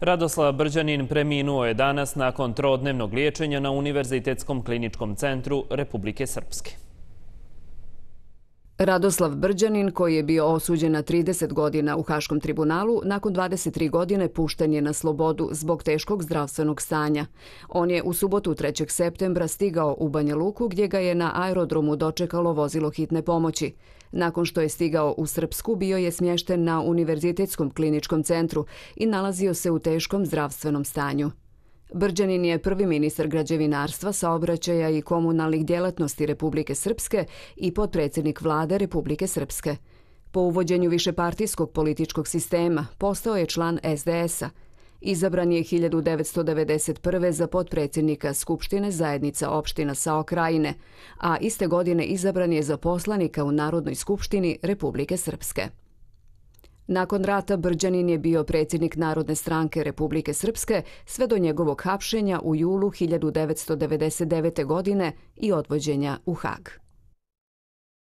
Radoslav Brđanin preminuo je danas nakon trodnevnog liječenja na Univerzitetskom kliničkom centru Republike Srpske. Radoslav Brđanin, koji je bio osuđen na 30 godina u Haškom tribunalu, nakon 23 godine pušten je na slobodu zbog teškog zdravstvenog stanja. On je u subotu 3. septembra stigao u Banja Luku gdje ga je na aerodromu dočekalo vozilo hitne pomoći. Nakon što je stigao u Srpsku, bio je smješten na Univerzitetskom kliničkom centru i nalazio se u teškom zdravstvenom stanju. Brđanin je prvi ministar građevinarstva, saobraćaja i komunalnih djelatnosti Republike Srpske i potpredsjednik vlade Republike Srpske. Po uvođenju višepartijskog političkog sistema postao je član SDS-a. Izabran je 1991. za potpredsjednika Skupštine zajednica opština Sao Krajine, a iste godine izabran je za poslanika u Narodnoj skupštini Republike Srpske. Nakon rata Brđanin je bio predsjednik Narodne stranke Republike Srpske sve do njegovog hapšenja u julu 1999. godine i odvođenja u Hag.